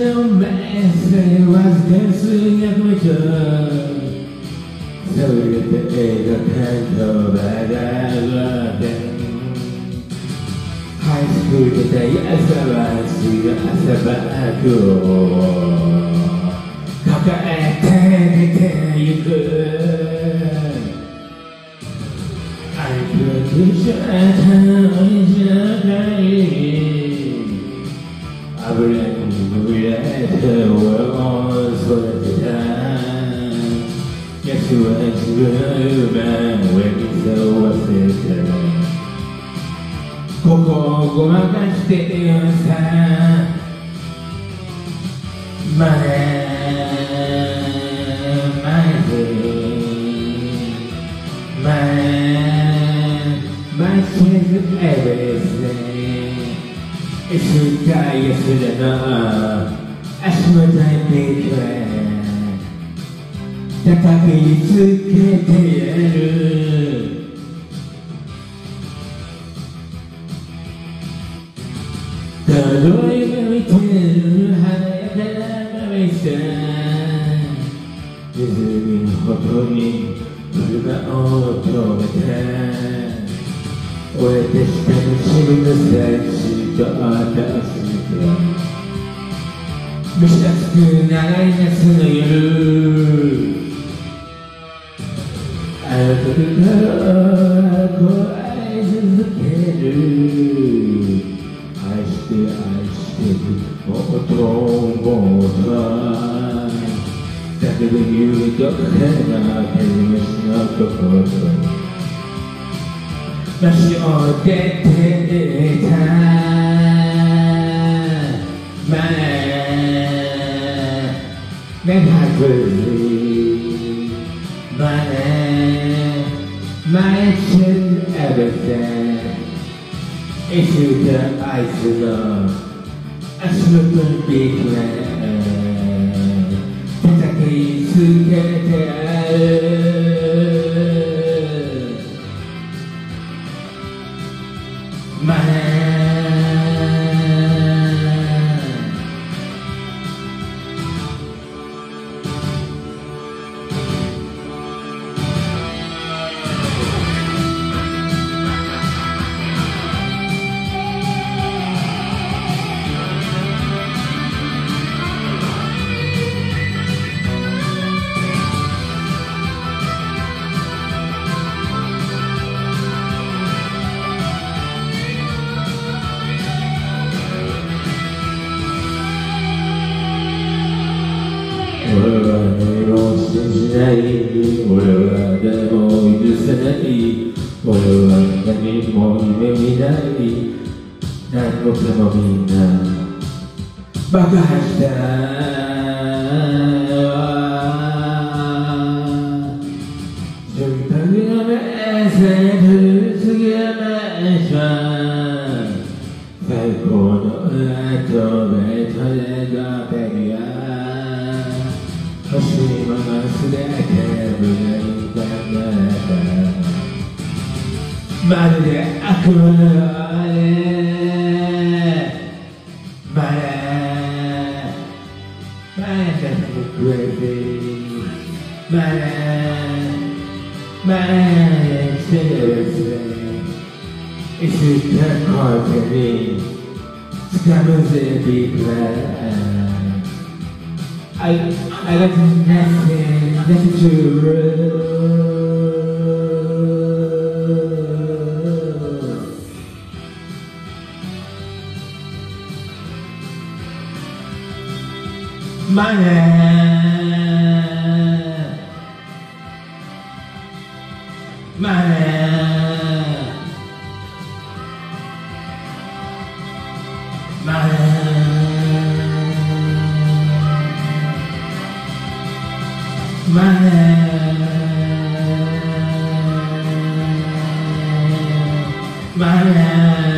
no mestre was dancing at my turn. So that the egg of canto that I love High school today as a last as a back 抱えて出てゆく I could be sure at I regret the world for the time Yes, you were true, man, when it's so was it ここをごまかしてよさマネーマネーマネ ーマネーエブリスいつかいつだの足元にくれ叩きつけてやるたどりが見てる華やかなまさ湖のほとに車を止めて俺たち楽しみの幸と私が蒸し暑く長い夏の夜あの時からこう愛続ける愛して愛してるもっともっとだけど言うとから手にしのところ街を出てた Then I believe my name, my sin, everything. If you don't, I love. I should not be glad. Take together. My name. مطلب منا بقعت فكون أتوبت لك بريئا ました最高の後でトレがベリア欲しいものすべて胸に抱えたまるで悪魔のあれまれまれだってくれてまれまれしてるいつかこ手に掴むぜビッグラ I, I don't have uh, nothing to. My man. My man. My là